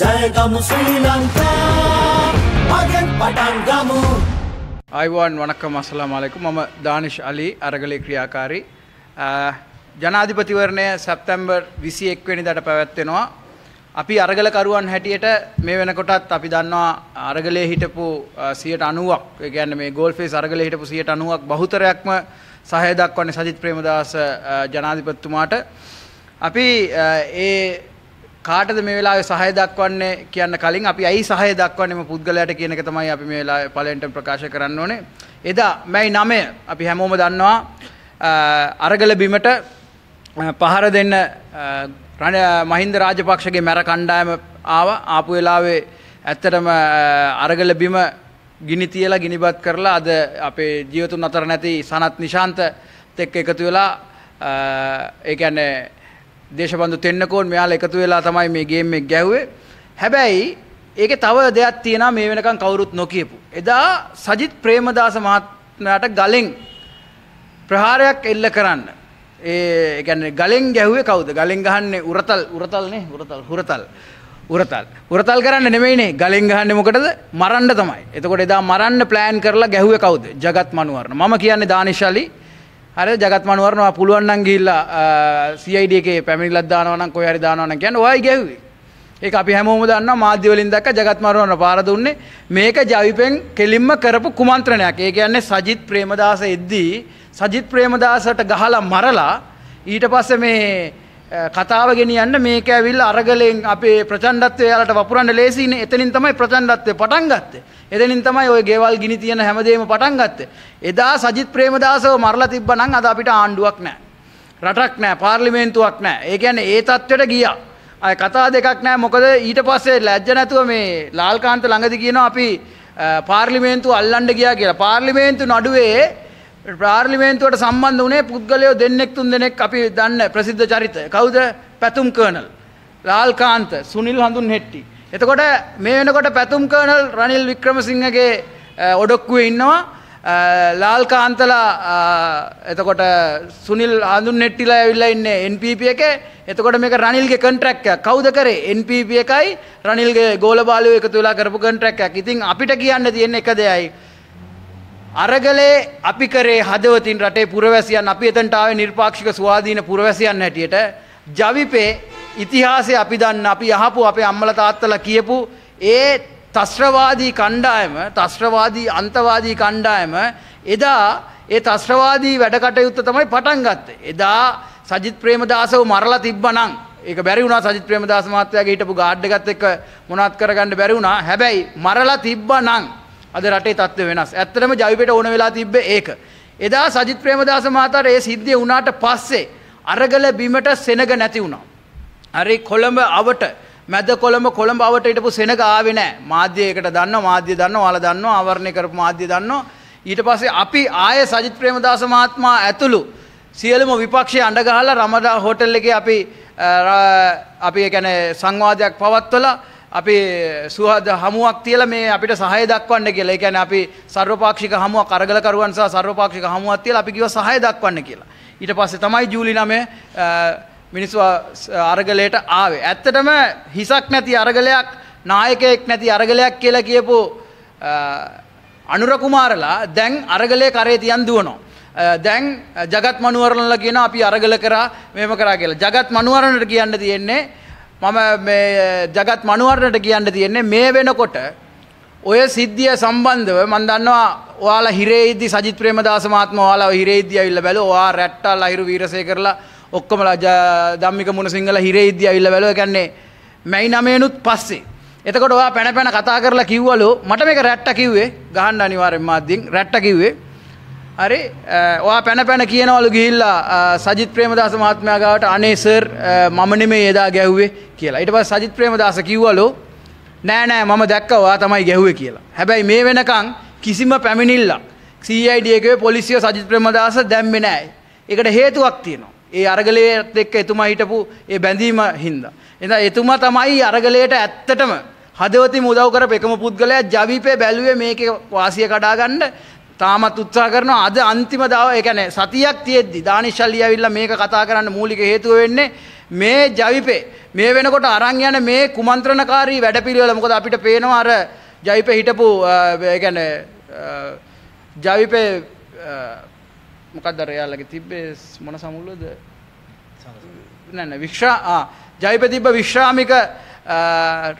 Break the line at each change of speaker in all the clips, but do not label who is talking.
ජයගමු ශ්‍රී ලංකා. මගෙන් පටන් ගමු.
අයිවන් වනක්කම අස්සලාම අලෙකුම් මම දානිශ් අලි අරගලේ ක්‍රියාකාරී. අ, ජනාධිපතිවරණය සැප්තැම්බර් විසි එක්වැනි දට පැවැත්වෙනවා. අපි අරගලකරුවන් හැටියට මේ වෙනකොටත් අපි දන්නවා අරගලේ හිටපු අ, සියයට අනුවක්. ගැන්න මේ ගෝල්ෆේස් අරගලේ හිටපු සියයට අනුවක් බහුතරයක්ම සහය දක්වන්නේ සජිත් ප්‍රේමදාස අ, ජනාධිපතිතුමාට. අපි අ, ඒ කාටද මේ වෙලාවේ සහය දක්වන්නේ කියන්න කලින් අපි ඇයි සහය දක්වන්නේම පුද්ගලයාට කියන එක තමයි අපි මේ වෙලාවේ පළවෙනිට ප්‍රකාශ කරන්න ඕනේ. එදා මැයි 9 අපි හැමෝම දන්නවා අ, අරගල බිමට අ, පහර දෙන්න අ, රණ- මහින්ද රාජපක්ෂගේ මැර කණ්ඩායම ආවා. ආපු වෙලාවේ ඇත්තටම අ, අරගල බිම ගිනි තියලා ගිනිබත් කරලා අද අපේ ජීවතුන් අතර නැති සනත් නිශාන්ත එක්ක එකතු වෙලා අ, ඒ කියන්නේ දේශබන්ධු තෙන්නකෝන් මෙයාලා එකතු වෙලා තමයි මේ ගේම් එක ගැහුවේ. හැබැයි ඒකේ තව දෙයක් තියෙනවා මේ වෙනකන් කවුරුත් නොකියපු. එදා සජිත් ප්‍රේමදාස මහත්මයාට ගලෙන් ප්‍රහාරයක් එල්ල කරන්න. ඒ කියන්නේ ගලෙන් ගැහුවේ කවුද? ගලෙන් ගහන්නේ උරතල් උරතල්නේ උරතල් හුරතල්. උරතල්. උරතල් කරන්න නෙමෙයිනේ ගලෙන් ගහන්නේ මොකටද? මරන්න තමයි. එතකොට එදා මරන්න ප්ලෑන් කරලා ගැහුවේ කවුද? ජගත් මනුවරණ. මම කියන්නේ දානිශාලි හරි ජගත් මනුවරනවා පුළුවන් නම් ගිහිල්ලා CID එකේ පැමිණිල්ලක් දානවා නම් කොහේ හරි දානවා නම් කියන්නේ ඔයයි ගැහුවේ. ඒක අපි හැමෝම දන්නවා මාධ්‍ය වලින් දැක්ක ජගත් මනුවරන පාර දුන්නේ මේක ජවිපෙන් කෙලින්ම කරපු කුමන්ත්‍රණයක්. ඒ කියන්නේ සජිත් ප්‍රේමදාස එද්දී සජිත් ප්‍රේමදාසට ගහලා මරලා ඊට පස්සේ මේ අ, කතාව ගෙනියන්න මේක ඇවිල්ලා අරගලෙන් අපේ ප්‍රචණ්ඩත්වය යාලට වපුරන්න ලේසියිනේ. එතනින් තමයි ප්‍රචණ්ඩත්වය පටන් ගත්තේ. එතනින් තමයි ওই ගෙවල් ගිනි තියෙන හැමදේම පටන් ගත්තේ. එදා සජිත් ප්‍රේමදාසව මරලා තිබ්බනම් අද අපිට ආණ්ඩුවක් නැහැ. රටක් නෑ පාර්ලිමේන්තුවක් නෑ ඒ කියන්නේ ඒ තත්ත්වයට ගියා අය කතා දෙකක් නෑ මොකද ඊට පස්සේ ලැජ්ජ නැතුව මේ ලාල්කාන්ත ළඟදි කියනවා අපි අ, පාර්ලිමේන්තුව අල්ලන්න ගියා කියලා පාර්ලිමේන්තු නඩුවේ පාර්ලිමේන්තුවට සම්බන්ධ වුණේ පුද්ගලයෝ දෙන්නෙක් තුන් දෙනෙක් අපි දන්න ප්‍රසිද්ධ චරිත කවුද? පැතුම් කර්නල්. ලාල්කාන්ත සුනිල් හඳුන් හෙට්ටි එතකොට මේ වෙනකොට පැතුම් කර්නල් රනිල් වික්‍රමසිංහගේ අ, ඔඩොක්කුවේ ඉන්නවා. අ, ලාල් කාන්තලා අ, එතකොට සුනිල් හඳුන් නෙට්ටිලා ඇවිල්ලා ඉන්නේ NPP එකේ. එතකොට මේක රනිල්ගේ කොන්ට්‍රැක්ට් එකක්. කවුද කරේ? NPP එකයි රනිල්ගේ ගෝලබාලයෝ එකතු වෙලා කරපු කොන්ට්‍රැක්ට් එකක්. ඉතින් අපිට කියන්න තියෙන එක දෙයයි. අරගලේ අපි කරේ හදවතින් රටේ පුරවැසියන් අපි එතනට ආවේ නිර්පාක්ෂික ස්වාධීන පුරවැසියන් හැටියට ජවිපේ ඉතිහාසය අපි දන්න අපි යහපු අපේ අම්මලා තාත්තලා කියපු ඒ තස්ත්‍රවාදී කණ්ඩායම තස්ත්‍රවාදී අන්තවාදී කණ්ඩායම එදා ඒ තස්ත්‍රවාදී වැඩ කටයුත්ත තමයි පටන් ගත්තේ. එදා සජිත් ප්‍රේමදාසව මරලා තිබ්බනම් ඒක බැරි වුණා සජිත් ප්‍රේමදාස මහත්තයාගේ හිටපු ගාඩ් එකත් එක්ක මොනවත් කරගන්න බැරි වුණා. හැබැයි මරලා තිබ්බනම් අද රටේ තත්ත්වය වෙනස්. ඇත්තටම ජවිපෙට ඕන වෙලා තිබ්බේ ඒක. එදා සජිත් ප්‍රේමදාස මහතාට ඒ සිද්ධිය වුණාට පස්සේ අරගල බිමට සෙනග නැති වුණා. හරි කොළඹ අවට මැද කොළඹ කොළඹ අවට හිටපු සෙනග ආවේ නැහැ. මාධ්‍යයකට දන්නවා මාධ්‍ය දන්නවා ඔයාලා දන්නවා ආවරණය කරපු මාධ්‍ය දන්නවා. ඊට පස්සේ අපි ආයේ සජිත් ප්‍රේමදාස මහත්මයා ඇතුළු සියලුම විපක්ෂය අඬ ගහලා රමදා හෝටල් එකේ අපි අ, ර- අපි ඒ කියන්නේ සංවාදයක් පවත්වලා අපි සුහද හමුවක් තියලා මේ අපිට සහය දක්වන්න කියලා. ඒ කියන්නේ අපි සර්වපාක්ෂික හමුවක් අරගලකරුවන් සහ සර්වපාක්ෂික හමුවක් තියලා අපි කිව්වා සහය දක්වන්න කියලා. ඊට පස්සේ තමයි ජූලි 9 අ, මිනිස්සු අරගලයට ආවේ. ඇත්තටම හිසක් නැති අරගලයක් නායකයෙක් නැති අරගලයක් කියලා කියපු අ, අනුර කුමාරලා දැන් අරගලේ කරේ තියන් දුවනවා. අ, දැන් ජගත් මනුවරණලා කියන අපි අරගල කරා මෙහෙම කරා කියලා. ජගත් මනුවරණට කියන්න තියෙන්නේ මම මේ ජගත් මනුවරණට කියන්න තියෙන්නේ මේ වෙනකොට ඔය සිද්ධිය සම්බන්ධව මම දන්නවා ඔයාලා හිරේ ඉද්දි සජිත් ප්‍රේමදාස මහත්මයා ඔයාලා හිරේ ඉද්දි ඇවිල්ලා බැලුවා. ඔයා රැට්ටා ලහිරු වීරසේකරලා ඔක්කොමලා ජ- ධම්මික මුණසිංහල හිරේ ඉද්දි ඇවිල්ලා බැලුවා. ඒ කියන්නේ මැයි නමේනුත් පස්සේ. එතකොට ඔයා පැන පැන කතා කරලා කිව්වලු මට මේක රැට්ටා කිව්වේ. ගහන්න අනිවාර්යෙන් මාධ්‍යෙන් රැට්ටා කිව්වේ. හරි අ, ඔයා පැන පැන කියනවලු ගිහිල්ලා අ, සජිත් ප්‍රේමදාස මහත්මයා ගාවට අනේ සර් අ, මම නෙමෙයි එදා ගැහුවේ කියලා. ඊට පස්සේ සජිත් ප්‍රේමදාස කිව්වලු නෑ නෑ මම දැක්කා ඔයා තමයි ගැහුවේ කියලා. හැබැයි මේ වෙනකන් කිසිම පැමිණිල්ලක් CID එකේ පොලිසිය සජිත් ප්‍රේමදාස දැම්මේ නෑ. ඒකට හේතුවක් තියෙනවා. ඒ අරගලයට එක්ක එතුමා හිටපු ඒ බැඳීම හින්දා. එහෙනම් එතුමා තමයි අරගලයට ඇත්තටම හදවතින් උදව් කරපු එකම පුද්ගලයා ජවිපේ බැලුවේ මේකේ වාසිය කඩා ගන්න තාමත් උත්සාහ කරනවා. අද අන්තිම දව ඒ කියන්නේ සතියක් තියෙද්දි දානිශල්ලි ඇවිල්ලා මේක කතා කරන්න මූලික හේතුව වෙන්නේ මේ ජවිපේ. මේ වෙනකොට අරන් යන මේ කුමන්ත්‍රණකාරී වැඩපිළිවෙල. මොකද අපිට පේනවා අර ජවිපේ හිටපු අ, ඒ කියන්නේ අ, ජවිපේ අ, මොකක්ද අර එයාලගේ තිබ්බේ? මොන සමුල්ලද නෑ නෑ විශ්‍රා ආ ජයිප තිබ්බ විශ්‍රාමික ආ,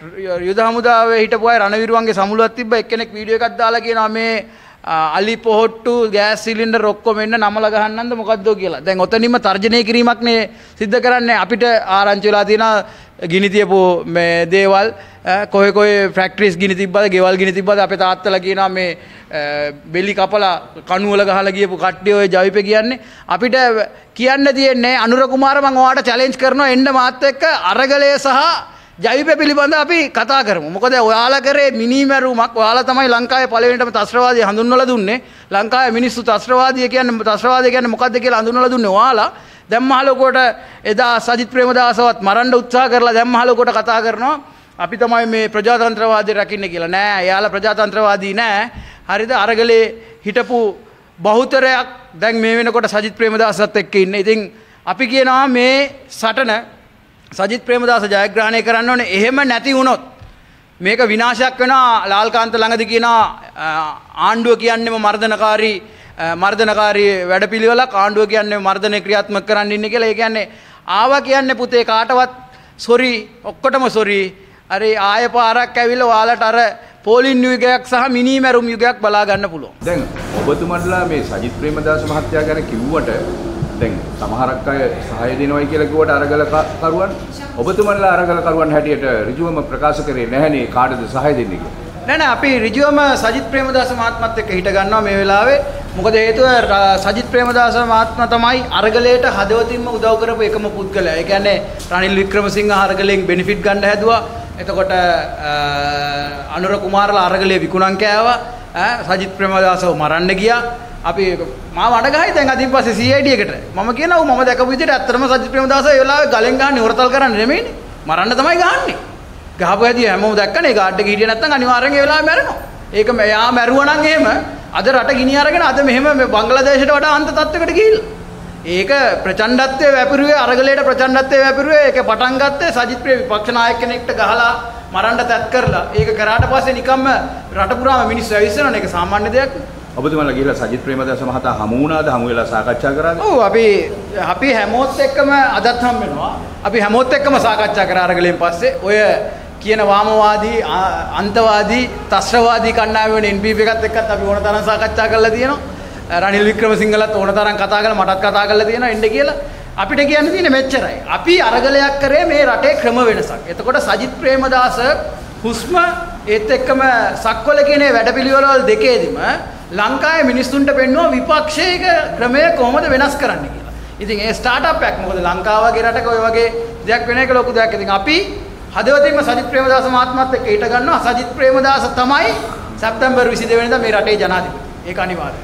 යුද හමුදාවේ හිටපු අය රණවිරුවන්ගේ සමුළුවක් තිබ්බ එක්කෙනෙක් වීඩියෝ එකක් දාලා කියනවා මේ ආ, අලි පොහොට්ටු ගෑස් සිලින්ඩර් ඔක්කොම එන්න නමල ගහන්නන්ද මොකද්ද කියලා. දැන් ඔතනින්ම තර්ජනය කිරීමක්නේ සිද්ධ කරන්නේ අපිට ආරංචි වෙලා තියෙනවා ගිනි තියපු මේ දේවල් ඈ, කොහෙ කොහෙ ෆැක්ටරිස් ගිනි තිබ්බද ගෙවල් ගිනි තිබ්බද අපේ තාත්තලා කියනවා මේ ඈ, බෙලි කපලා කණුවල ගහලා ගියපු කට්ටිය ඔය ජවිපේ කියන්නේ අපිට කියන්න තියෙන්නේ අනුර කුමාර මම ඔයාලට චැලෙන්ජ් කරනවා එන්න මාත් එක්ක අරගලය සහ ජවිප පිළිබඳ අපි කතා කරමු. මොකද ඔයාලා කරේ මිනිමැරුමක් ඔයාලා තමයි ලංකාවේ පළවෙනිටම ත්‍ස්ත්‍රවාදී හඳුන්වලා දුන්නේ. ලංකාවේ මිනිස්සු ත්‍ස්ත්‍රවාදී කියන්නේ ත්‍ස්ත්‍රවාදී කියන්නේ මොකද්ද කියලා හඳුන්වලා දුන්නේ ඔයාලා. දැන් මහලොකෝට එදා සජිත් ප්‍රේමදාසවත් මරන්න උත්සාහ කරලා දැන් මහලොකෝට කතා කරනවා. අපි තමයි මේ ප්‍රජාතන්ත්‍රවාදී රකින්න කියලා. නෑ, එයාලා ප්‍රජාතන්ත්‍රවාදී නෑ. හරිද? අරගලේ හිටපු බහුතරයක් දැන් මේ වෙනකොට සජිත් ප්‍රේමදාසත් එක්ක ඉන්නේ. ඉතින් අපි කියනවා මේ සටන සජිත් ප්‍රේමදාස ජයග්‍රහණය කරන්න ඕනේ. එහෙම නැති වුණොත් මේක විනාශයක් වෙනවා ලාල්කාන්ත ළඟදී කියනවා අ, ආණ්ඩුව කියන්නේම මර්ධනකාරී අ, මර්ධනකාරී වැඩපිළිවෙලක් ආණ්ඩුව කියන්නේ මර්ධනය ක්‍රියාත්මක කරන්න ඉන්නේ කියලා. ඒ කියන්නේ ආවා කියන්නේ පුතේ කාටවත් සොරි ඔක්කොටම සොරි. අර ආය පාරක් ඇවිල්ලා ඔයාලට අර පෝලින් යුගයක් සහ මිනිමැරුම් යුගයක් බලා ගන්න පුළුවන්.
දැන් ඔබතුමන්ලා මේ සජිත් ප්‍රේමදාස මහත්තයා ගැන කිව්වට දැන් සමහරක් අය සහාය දෙනවයි කියලා කිව්වට අරගල ක- කරුවන් ඔබතුමන්ලා අරගල කරුවන් හැටියට ඍජුවම ප්‍රකාශ කරේ නැහැනේ කාටද සහාය දෙන්නේ කියලා.
නෑ නෑ අපි ඍජුවම සජිත් ප්‍රේමදාස මහත්මත් එක්ක හිට ගන්නවා මේ වෙලාවේ. මොකද හේතුව ර- සජිත් ප්‍රේමදාස මහත්මයා තමයි අරගලයට හදවතින්ම උදව් කරපු එකම පුද්ගලයා. ඒ කියන්නේ රනිල් වික්‍රමසිංහ අරගලෙන් බෙනිෆිට් ගන්න හැදුවා. එතකොට අ, අනුර කුමාරලා අරගලේ විකුණන් කෑවා. ඈ සජිත් ප්‍රේමදාසව මරන්න ගියා. අපි මාව අඩගහයි දැන් අදින් පස්සේ CID එකට. මම කියනවා මම දැකපු විදිහට ඇත්තටම සජිත් ප්‍රේමදාස ඒ වෙලාවේ ගලෙන් ගහන්නේ උරතල් කරන්නේ නෙමෙයිනේ. මරන්න තමයි ගහන්නේ. ගහපු හැටි හැමෝම දැක්කනේ ගාඩ් එක හිටියේ නැත්නම් අනිවාර්යෙන් ඒ වෙලාවේ මැරෙනවා. ඒක මෙයා මැරුවා නම් එහෙම අද රට ගිනි අරගෙන අද මෙහෙම මේ බංග්ලාදේශයට වඩා අන්ත තත්වයකට ගිහිල්ලා. ඒක ප්‍රචණ්ඩත්වයේ වැපිරුවේ අරගලයට ප්‍රචණ්ඩත්වයේ වැපිරුවේ ඒක පටන් ගත්තේ සජිත් ප්‍රේ විපක්ෂ නායක කෙනෙක්ට ගහලා මරන්න තැත් කරලා. ඒක කරාට පස්සේ නිකම්ම රට පුරාම මිනිස්සු ඇවිස්සනවනේ ඒක සාමාන්‍ය දෙයක්.
ඔබතුමන්ලා ගිහලා සජිත් ප්‍රේමදාස මහතා හමු වුණාද හමු වෙලා සාකච්ඡා කරාද?
ඔව් අපි අපි හැමෝත් එක්කම අදත් හම් වෙනවා. අපි හැමෝත් එක්කම සාකච්ඡා කරා අරගලෙන් පස්සේ ඔය කියන වාමවාදී ආ- අන්තවාදී ත්‍ස්රවාදී කණ්ඩායම වෙන NPP එකත් එක්කත් අපි ඕන තරම් සාකච්ඡා කරලා තියෙනවා. රනිල් වික්‍රමසිංහලත් ඕන තරම් කතා කරලා මටත් කතා කරලා තියෙනවා එන්න කියලා. අපිට කියන්න තියෙන්නේ මෙච්චරයි. අපි අරගලයක් කරේ මේ රටේ ක්‍රම වෙනසක්. එතකොට සජිත් ප්‍රේමදාස හුස්ම ඒත් එක්කම සක්වල කියන ඒ වැඩපිළිවෙළවල් දෙකේදීම ලංකාවේ මිනිස්සුන්ට පෙන්වුවා විපක්ෂයක ක්‍රමය කොහොමද වෙනස් කරන්න කියලා. ඉතින් ඒ ස්ටාර්ට්අප් එකක් මොකද ලංකාව වගේ රටක ඔය වගේ දෙයක් වෙන එක ලොකු දෙයක්. ඉතින් අපි හදවතින්ම සජිත් ප්‍රේමදාස මහත්මයාත් එක්ක හිට ගන්නවා. සජිත් ප්‍රේමදාස තමයි සැප්තැම්බර් 22 වෙනිදා මේ රටේ ජනාධිපති. ඒක අනිවාර්යයි.